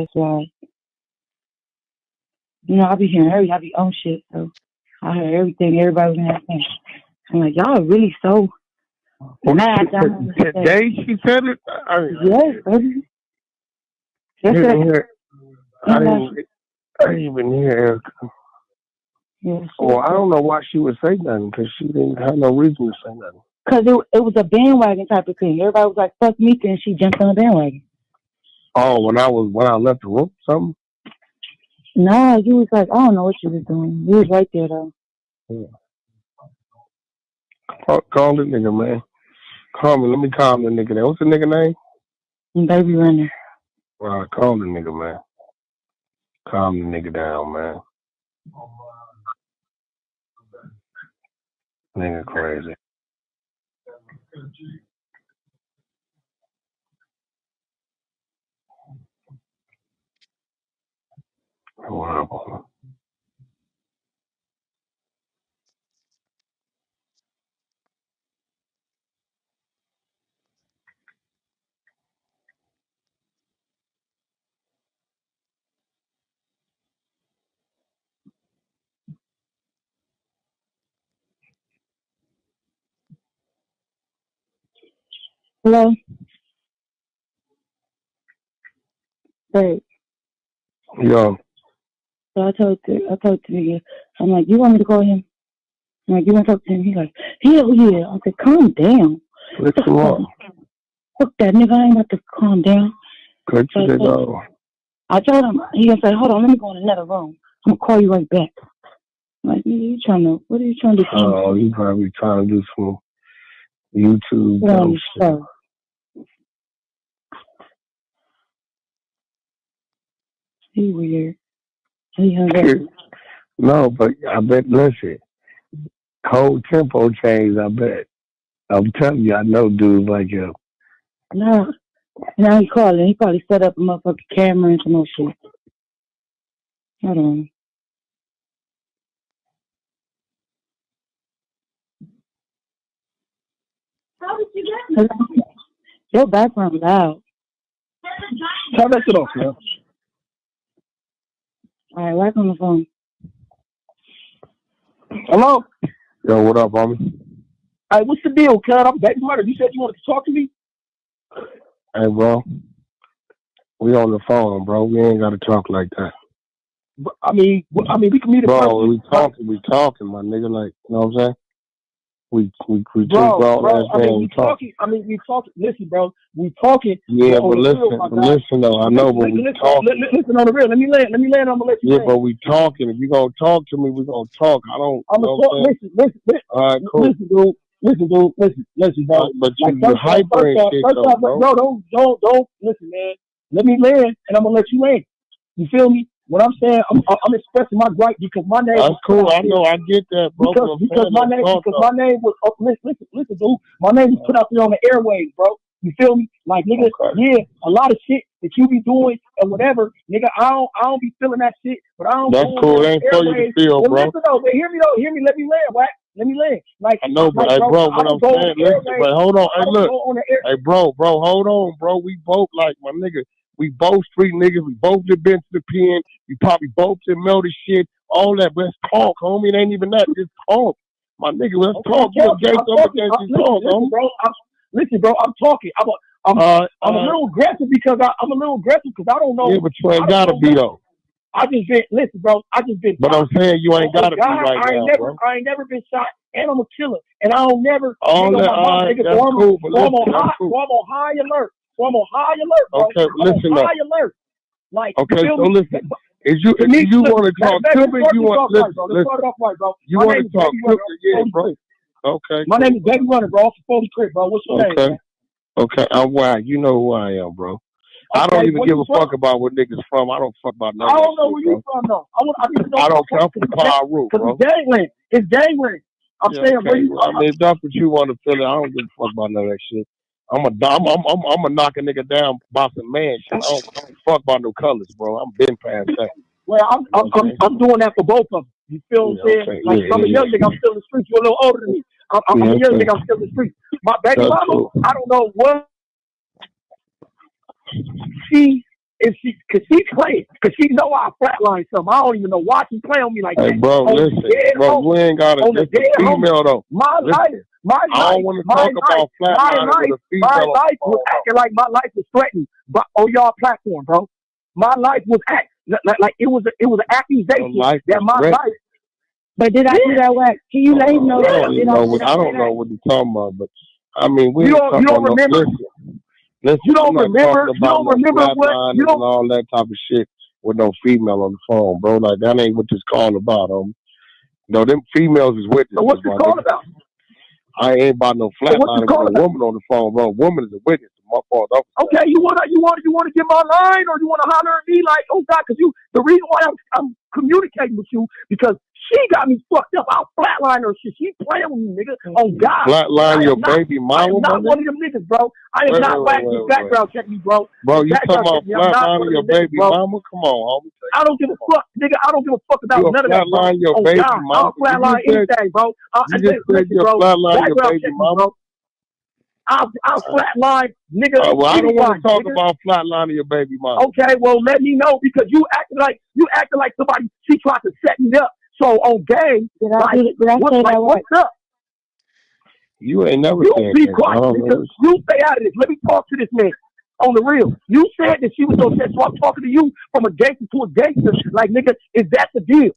That's why. You know, I be hearing every, I be on shit, so I heard everything everybody was saying. I'm like, y'all really so Well, mad. she- I. Today she said it. I, Yes, baby. I Yes, didn't sir. hear. I didn't, I didn't even hear Erica. Yes, Well, I don't know why she would say nothing because she didn't have no reason to say nothing. Because it, it was a bandwagon type of thing. Everybody was like, fuck Meeka, and she jumped on the bandwagon. Oh, when I was when I left the room, something. No, you was like, I don't know what you was doing. You was right there, though. Call, call the nigga, man. Call me. Let me calm the nigga. Down. What's the nigga name? And baby runner. Well, call the nigga, man. Calm the nigga down, man. Nigga crazy. Wow. Hello? Hey, Yo, so I told the, I told the nigga, I'm like, you want me to call him? I'm like, you want to talk to him? He like, hell yeah. I said, calm down. let you up. Fuck that nigga, I ain't about to calm down. Let you nigga go. I told him, he gonna say, hold on, let me go in another room. I'm gonna call you right back. I'm like, nigga, you trying to, what are you trying to do? Oh, you probably trying to do some YouTube dumb shit. He weird. He hung up. No, but I bet, listen, whole tempo change, I bet. I'm telling you, I know dudes like you. No. Now he calling. He probably set up a motherfucking camera and some more shit. Hold on. How did you get Hello? Your background loud. Turn that shit off, man. All right, right on the phone. Hello? Yo, what up, homie? Hey, what's the deal, cuz? I'm back murder. You said you wanted to talk to me? Hey, bro. We on the phone, bro. We ain't got to talk like that. But, I mean, I mean, we can meet in Bro, we talking, we talking, my nigga. Like, you know what I'm saying? We, we, we Bro, grown bro, I mean, we talking. I mean, we talking. Listen, bro, we talking. Yeah, but listen, real, my but guy. listen though, I know, but listen, we listen, talking. li- li- listen on the real. Let me land. Let me land. I'm gonna let you land. Yeah, land. but we talking. If you gonna talk to me, we gonna talk. I don't. I'm gonna talk. Listen, listen, listen, All right, cool. listen, dude. Listen, dude. Listen, listen, bro. But you, Like, you first off, hyper first and off, shit first though, bro. no, don't, don't, don't. Listen, man. Let me land, and I'm gonna let you land. You feel me? What I'm saying, I'm, I'm expressing my gripe because my name. That's cool. I know. I get that, bro. because because my name because though. my name was oh, listen, listen listen dude my name was put out there on the airwaves bro you feel me like nigga Okay. yeah a lot of shit that you be doing and whatever nigga I don't I don't be feeling that shit but I don't That's cool. It ain't for you to feel, well, bro. listen though but hear me though hear me let me land right let me land like I know, but like, hey, bro, what I'm don't go on saying, listen, but hold on. Hey, look, on hey, bro, bro, hold on, bro. We both like my nigga. We both street niggas. We both have been to the pen. We probably both did melted shit. All that. But let's talk, homie. It ain't even that. Just talk, my nigga. Let's Okay, talk. You talking, gay I'm something talking. against you listen, talk, listen, homie. bro I'm listen bro I'm talking I'm a, I'm, Uh, I'm a uh, little aggressive because I, I'm a little aggressive because I don't know yeah, but you ain't gotta be though. I just been listen, bro. I just been. But I'm saying you ain't Oh, gotta be right I ain't now, never, bro. I ain't never been shot, and I'm a killer, and I don't never. All that, my mom, all right, nigga, that's I'm, cool, but so I'm on high, that's so cool. I'm on high alert. So I'm on high alert, bro. Okay, I'm listen on up. high alert. Like Okay, so me? listen. If you if me, you want to talk to me, you want off right, listen, bro. Let's listen. start it off right, bro. You want to talk to me? Yeah, bro. Okay. My cool. name is Baby Runner, bro. I'm from Foley Crip, bro. What's your name? Okay. man? Okay, I'm why you know who I am, bro. I don't even give a from? fuck about where niggas from. I don't fuck about nothing. I don't know where you from, though. I want, I need to know. I don't care. I'm from Cause bro. it's gangland. It's gangland. I'm Yeah, saying where you. Well, I mean, if that's what you want to feel it, I don't give a fuck about none of that shit. I'm a, I'm, I'm, I'm, I'm a knock a nigga down by some man shit. I don't, I don't fuck about no colors, bro. I'm been past that. Well, I'm, I'm, I'm, I'm doing that for both of them. You feel what I'm saying? okay. Like, Yeah, I'm a yeah, young nigga, I'm still in the streets. You're a little older than me. I'm, I'm Yeah, a young okay. nigga, I'm still in the streets. My baby That's mama, cool. I don't know what she if she, cause she playing, cause she know I flatline something. I don't even know why she play on me like Hey, that. bro, On listen, bro, home- we ain't got to. on the It's a dead home- female though. My Listen, life, my I life, don't want to my talk life, about my life, with a my on the life was acting like my life was threatened, by on y'all platform, bro. My life was act like, like it was a, it was an accusation life that my threatened. life. But did I do that What? Can you let him know I don't Did even I, know what I I say don't know what you're talking about, but I mean we You don't- you don't remember- listen, listen, You don't remember- you don't no remember what- you don't- and all that type of shit with no female on the phone, bro. Like that ain't what this call about, um. No, them females is witnesses. So what's this my call nigga. about? I ain't about no So flatlining call with a woman on the phone, bro. A woman is a witness. My fault. Okay, you wanna you wanna you wanna get my line or you wanna holler at me like, oh God, because you the reason why I'm I'm communicating with you because she got me fucked up. I'll flatline her shit. She playing with me, nigga. Oh God. Flatline your not- baby I am not one of them niggas, bro. I am Wait, not wait, wait, wait, background check me, bro. Bro, you talking about check me. I'm not one flatlining of your niggas, baby bro. mama? Come on, homie. I don't give a fuck, nigga. I don't give a fuck about You none of that, flatline your oh baby God, mama? I'll flatline You just said- anything, bro. Uh, You just said you flatline your baby mama. I'll, I'll flatline, nigga. Uh, well, I don't want to talk nigga. about flatlining your baby mama. Okay, well, let me know because you acting like you acting like somebody. She tried to set me up. So on game, Did Like, do, did I what, like, that what's up? You ain't never You said be that. Quiet, don't nigga. know. You stay out of this. Let me talk to this man on the real. You said that she was gonna set, so I'm talking to you from a gangster to a gangster. Like, nigga, is that the deal?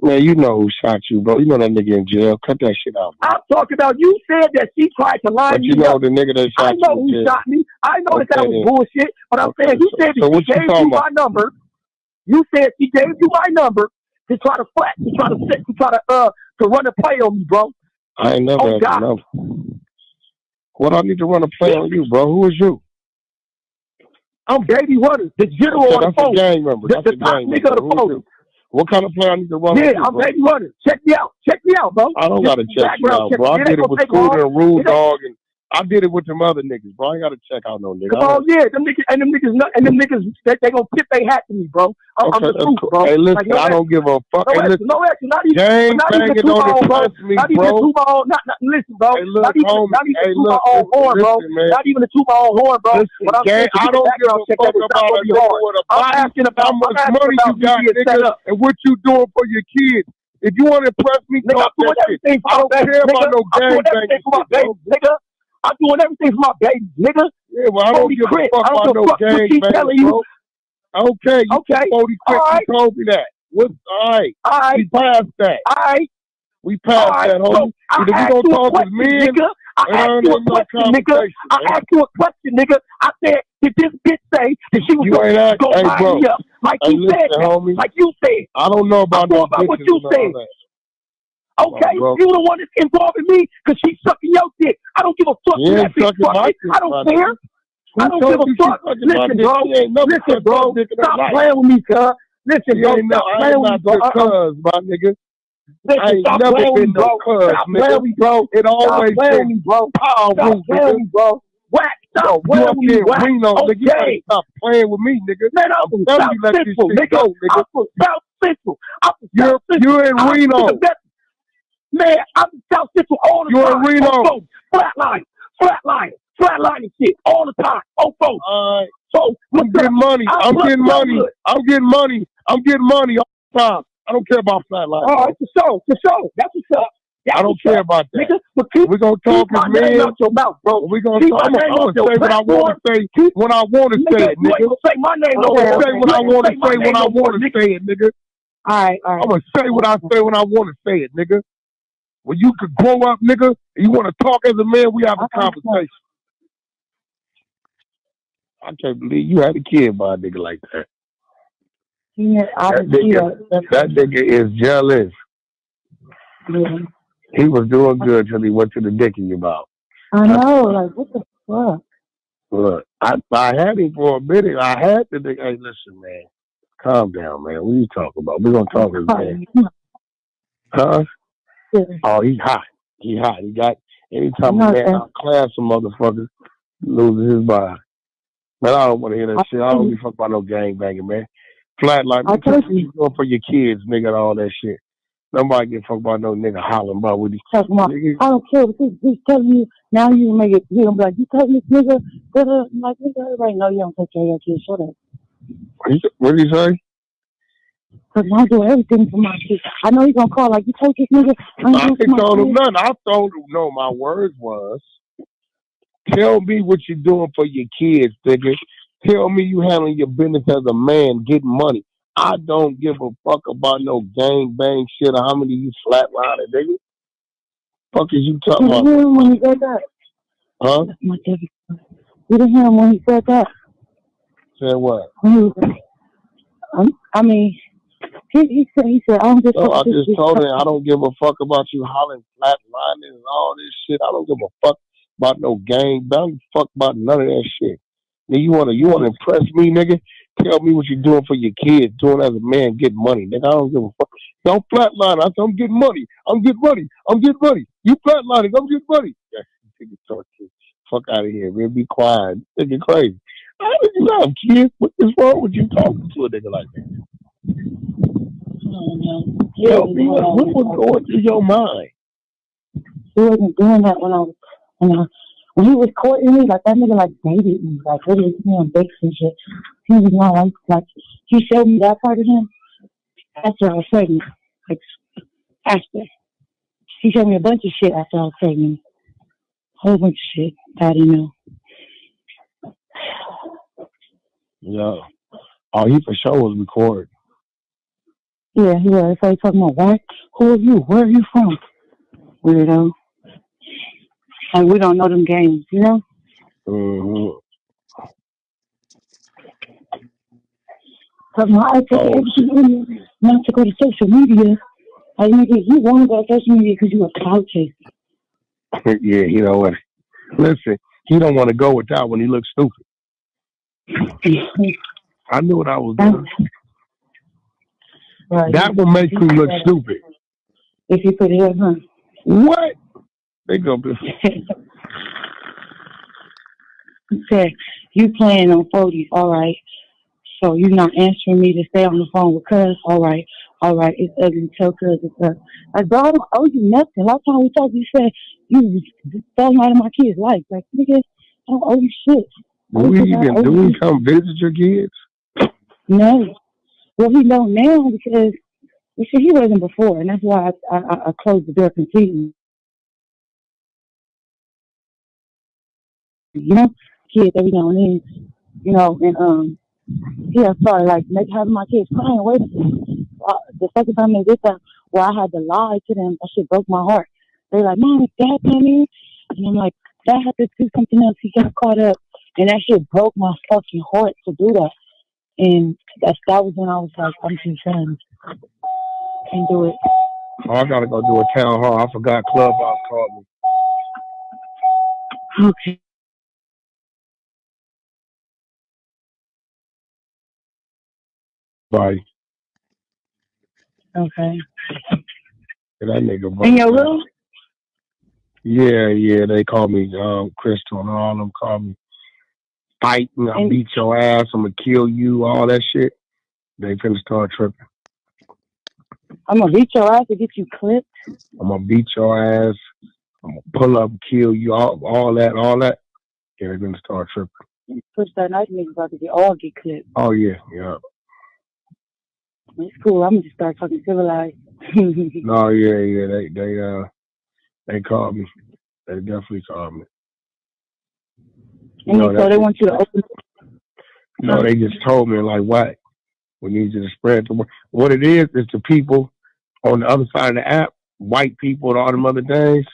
Man, you know who shot you, bro. You know that nigga in jail. Cut that shit out, bro. I'm talking about you said that she tried to line But you know up. the nigga that shot I know you who jail. shot me. I know that that was bullshit. But I'm Okay, saying you so- said that so she gave talking you my number. You said she gave you my number to try to flat, to try to sit. to try to uh to run a play on me, bro. I ain't never Oh, had God. your. What I need to run a play on you, bro? Who is you? I'm Baby Runner, the general Okay, on the phone. gang member. The- the top nigga member. of the phone. What kind of play I need to run Yeah, on you, I'm bro? Baby Runner. Check me out. Check me out, bro. I don't gotta check you out, bro. I did it with. Scooter and Rude Dog, and I did it with them other niggas, bro. I ain't gotta check out no nigga. Come on, yeah, them niggas and them niggas not- and them niggas they, they gonna tip their hat to me, bro. I'm, I'm the truth, bro. Hey, listen, Like, no I don't give a fuck. No Hey, listen, no action, not even gang not even to don't bro. me, Not even bro. my own. Not, not listen, bro. Hey, look, not even, homie. not even Hey, to look, own listen, horn, bro. listen, man. Not even to my own horn, bro. Listen, But I'm gang, saying, I don't give a fuck that is not about a nigga with a I'm asking about how much money you got, you being set nigga, and what you doing for your kids. If you want to impress me, Nigga, talk that shit. I don't care about no I'm doing gang everything for my banging nigga. I'm doing everything for my baby, nigga. Yeah, well, I don't Holy give crap, a fuck about no fuck what gang she telling you. Okay, you Okay, Forty all right. you told me that. What's all right? All right, We passed that. all right, We passed right. that, homie. I Either we gonna talk as question, men, nigga. I asked you a question, nigga. I asked you a question, nigga. I said, did this bitch say that she was gonna go hey, line me up like Hey, you said listen, that, homie. like you said? I don't know about I'm no by what you said. Okay, Oh, uh, you the one that's involving me because she's sucking your dick. I don't give a fuck You that bitch fucking. dick, I don't care. Who I don't give a fuck. Listen, bro. Never Listen, bro. my dick in her Stop playing with me, cuz. Listen, bro. Stop playing with me, bro. Uh, uh. Cuz, my nigga. I Listen, ain't never playing with been me, bro. no cuz, nigga. with me, bro. It always been me, bro. Stop playing me, bro. Wack. Stop playing with me, Wack. Reno, nigga. You better Okay. stop playing with me, nigga. Man, I'm from South Central, nigga. I'm from South Central. I'm from You're South Central. you're in Reno. From the best- Man, I'm in South Central all the You're in time. Reno. On oh, phone. Flatline. Flatline. Flatlining shit all the time. Oh, On phone. All right. So, I'm what's up? getting money. I'm I'm getting money. I'm getting money. I'm getting money all the time. I don't care about flatline. All right, for sure. For sure. That's what's up. That's I don't care up. about that. Nigga, but keep, We're gonna keep talk my as name men. out your mouth, bro. We're gonna Keep talk. my I'm name gonna say what I want to say when I want to say Nigga, it, nigga. say my name I'm gonna say what I want to gonna say when I want to say it, nigga. All right, all right. I'm gonna say what I say when I want to say it, nigga. When you could grow up, nigga, and you want to talk as a man, we have a conversation. I can't believe you had a kid by a nigga like that. Yeah, I That nigga- that. Nigga is jealous. Yeah. He was doing good till he went to the dick in your mouth. I know, like, what the fuck? Look, I I had him for a minute. I had to think, hey, listen, man, calm down, man. What are you talking about? We're gonna talk as man. Huh? Oh, he hot. He hot. He got anytime No, a man outclass a motherfucker, loses his mind. Man, I don't want to hear that I shit. I don't give a fuck about no gang banging, man. Flatline, I you told you doing for your kids, nigga, and all that shit. Nobody give a fuck about no nigga hollering about with he. Talking about, I don't care this bitch telling you. Now you make it clear. I'm like, you telling this nigga, da da. I'm like, nigga, everybody know you don't take care of your kids. Shut up. What did he say? Cause I do everything for my kids. I know he's gonna call like you told this nigga. I ain't told him nothing. I told him no. My words was, tell me what you're doing for your kids, nigga. Tell me you handling your business as a man, getting money. I don't give a fuck about no gang bang shit or how many you flatlining, nigga. Fuck is you talking about? hear him when he said that. Huh? That's my. You didn't hear him when he said that. Said what? When he was, um, I mean, he, he said he said I don't I just this- told him I don't give a fuck about you hollering flatlining and all this shit. I don't give a fuck about no gang. I don't fuck about none of that shit. Nigga, you wanna you wanna impress me, nigga? Tell me what you're doing for your kids, doing as a man, get money, nigga. I don't give a fuck. Don't flatline. I said, I'm getting money. I'm getting money. I'm getting money. You flatlining. I'm getting money. Yeah, nigga, talk to fuck out of here, man. Be quiet. Nigga, crazy. How did you have kids? What is wrong with you talking to a nigga like that? I don't know. He Tell me what, what was going through your mind? He wasn't doing that when I was when I when he was courting me. Like that nigga like dated me, like really on dates and shit. He was not like like he showed me that part of him after I was pregnant. Like after he showed me a bunch of shit after I was pregnant. A whole bunch of shit I didn't know. Yeah. Oh, he for sure was recording. Yeah. So he talking about what? Who are you? Where are you from? Weirdo. Like we don't know them games, you know? Mm-hmm. Cause my I everything not to go to social media. Like nigga, you want to go to social media because you a clout chaser. yeah, you know what? Listen, he don't want to go without when he looks stupid. I knew what I was doing. Right. That will make you look stupid. If you put it up, huh? What? They gonna be. Okay, you playing on 40s, all right. So you're not answering me to stay on the phone with cuz, all right. All right, it's ugly, tell cuz it's ugly. Like, bro, I don't owe you nothing. Last time we talked, you said you was falling out of my kid's life. Like, nigga, I don't owe you shit. Do we even do we come visit your kids? No. Well, he don't now because, you see, he wasn't before, and that's why I, I, I closed the door completely. You know, kids every now and then, you know, and um, had started like make having my kids crying. Wait, uh, the second time they did that, where I had to lie to them, that shit broke my heart. They're like, "Mom, is dad coming?" And I'm like, "Dad had to do something else. He got caught up," and that shit broke my fucking heart to do that. And that's that was when I was like, "I'm too done. Can't do it." Oh, I gotta go do a town hall. I forgot Clubhouse called me. Okay. Bye. Okay. And that nigga. In your room? Yeah, yeah. They call me um, Crystal and all of them call me fighting. I And- beat your ass. I'm gonna kill you. All that shit. They finna start tripping. I'm gonna beat your ass to get you clipped. I'm gonna beat your ass. I'm gonna pull up, kill you. All, all that, all that. Yeah, they're gonna start tripping. Push that knife, niggas about to get all get clipped. Oh yeah, yeah. It's cool. I'm gonna just start talking civilized. No, yeah, yeah. They, they, uh, they called me. They definitely called me. And No, so they want you to open. No, they just told me like, what? We need you to spread the word. What it is is the people on the other side of the app, white people and all them other things.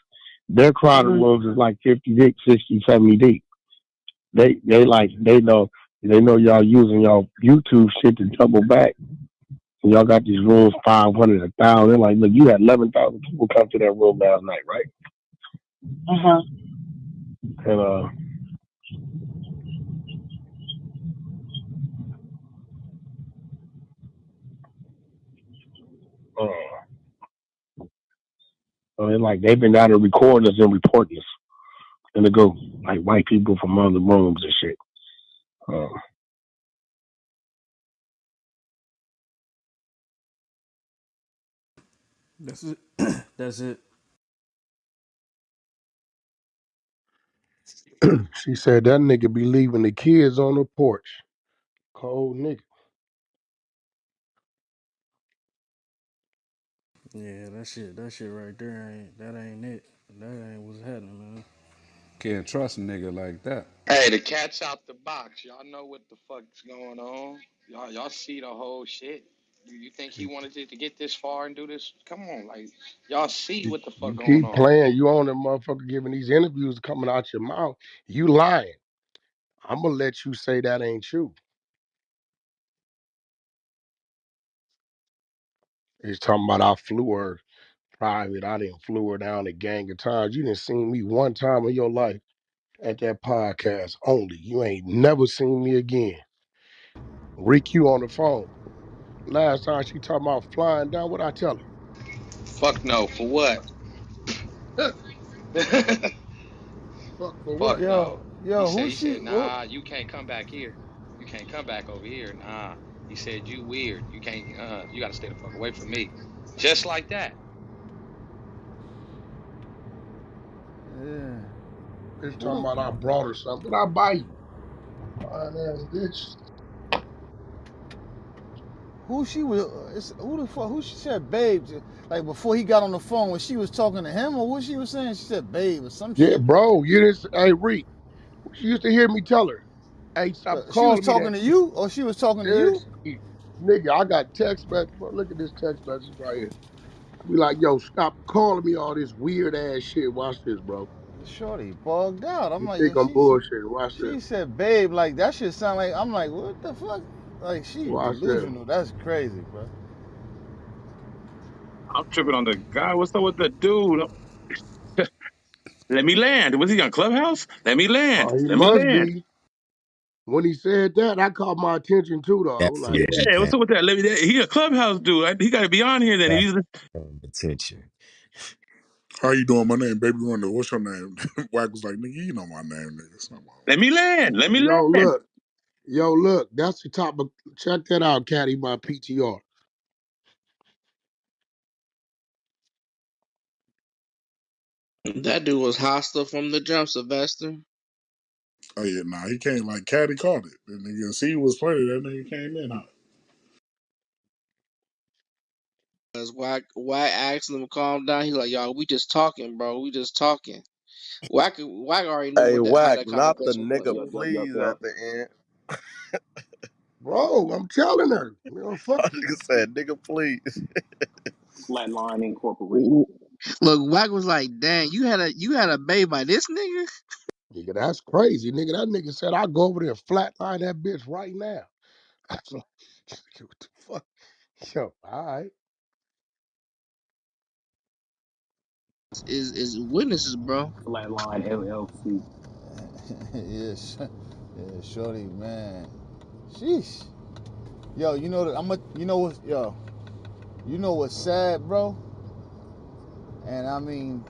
Their crowded Mhm. rooms is like 50 deep, 60, 70 deep. They they like they know they know y'all using y'all YouTube shit to double back. And y'all got these rooms 500, 1,000. Like, look, you had 11,000 people come to that room last night, right? Uh huh. And uh, uh, so they're like they've been out there recording us and reporting us, and they go like white people from other rooms and shit. Uh, That's it. That's it. she said that nigga be leaving the kids on the porch. Cold nigga. Yeah, that shit, that shit right there ain't that ain't it. That ain't what's happening, man. Can't trust a nigga like that. Hey, the cat's out the box. Y'all know what the fuck's going on. Y'all, y'all see the whole shit. You, you think he wanted it to get this far and do this? Come on, like y'all see what the fuck you going keep on. playing. You on that motherfucker giving these interviews coming out your mouth. You lying. I'm gonna let you say that ain't true. He's talking about I flew her private. I didn't flew her down a gang of times. You didn't see me one time in your life at that podcast only. You ain't never seen me again. Rick, you on the phone. Last time she talking about flying down, what I tell her? Fuck no. For what? her? Fuck for what? fuck Yo, no. He yo, said. who He she? said, Who, Nah, you can't come back here. You can't come back over here. Nah. He said, You weird. You can't. Uh, you got to stay the fuck away from me. Just like that. yeah, Bitch talking about I brought her something. Did I buy you? Fine ass bitch. Who she was? It's, who the fuck? Who she said, babe? Like before he got on the phone when she was talking to him, or what she was saying? She said, babe, or some Yeah, shit. bro. You didn't. Hey, Reek, she used to hear me tell her. Hey, stop But she was talking to you, or she was talking to you. Nigga. I got text message. Look at this text message right here. Be like, yo, stop calling me all this weird ass shit. Watch this, bro. Shorty bugged out. I'm You like, think I'm she, she, this. she said, babe, like that shit sound like. I'm like, what the fuck? Like she Watch this. delusional. That's crazy, bro. I'm tripping on the guy. What's up with the dude? Let me land. Was he on Clubhouse? Let me land. Oh, he Let me must land. be. When he said that, that caught my attention too, though. I That like, freaky Yeah, what's up with that? Let me. He a Clubhouse dude. I- He got to be on here. Then got he's. some attention. How you doing? My name Baby Wonder. What's your name? Wack was like, nigga, you know my name, nigga. It's not my Let me land. Let me yo, land. look. Yo, look. That's the top of. Check that out, Caddy, my PTR. That dude was hostile from the jump, Sylvester. Oh yeah, nah, he came like Caddy called it. The nigga see was funny, that nigga came in hot. Cause why why asking him to calm down? He's like, y'all, we just talking, bro. We just talking. Wack Wack already knew Hey, what that how Wack, that not the conversation was nigga gonna Yup, go. yup, yup, please at the end. Bro, I'm telling her. You know, fuck. Nigga said, nigga, please. Flatline Incorporated. Look, Wack was like, dang, you had a you had a baby by this nigga? Nigga, that's crazy. Nigga, that nigga said I'll go over there and flatline that bitch right now. I was like, what the fuck? Yo, all right. Is is witnesses, bro. Flatline LLC. yes, yeah, Shorty, man. Sheesh. Yo, you know that I'm a. You know what? Yo, you know what's sad, bro? And I mean,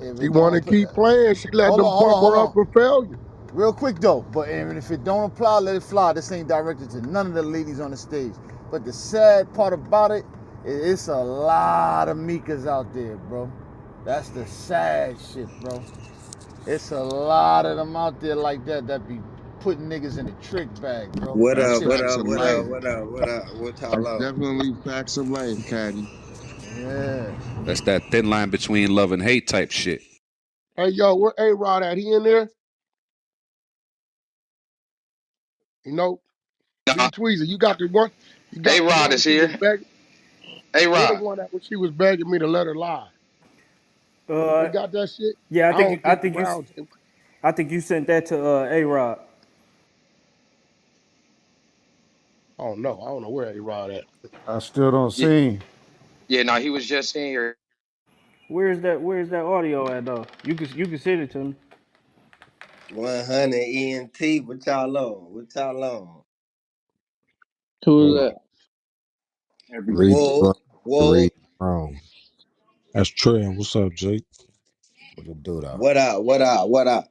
if She don't want to apply, keep playing. She let hold them on, hold on, pump hold her up on. for failure. Real quick though, but even if it don't apply, let it fly. This ain't directed to none of the ladies on the stage. But the sad part about it, it's a lot of Meekas out there, bro. That's the sad shit, bro. It's a lot of them out there like that that be putting niggas in the trick bag, bro. What That up? That's shit What be facts up? What up? What up? What up? What y'all That's on? definitely facts of life, Caddy. Yeah. That's that thin line between love and hate type shit. Hey, yo, where A Rod at? He in there? You know, D Nah, Tweezer, you got the one. You A got the Rod one is here. begging. A Where the Rod. one that she was begging me to let her lie? uh, They got that shit. yeah, I I think, don't I think the think you. I think you sent that to uh, A Rod. I don't know. I don't know where A Rod at. I still don't Yeah, see. Him. yeah. No, he was just in here. Where's that? Where's that audio at though? You can, you can send it to me. 100 ENT. What y'all on? What y'all on? Who is that? Everything. Read the room. Whoa, Read whoa. the room. That's Trey. What's up, Jake? What it do though? What up? What up? What up?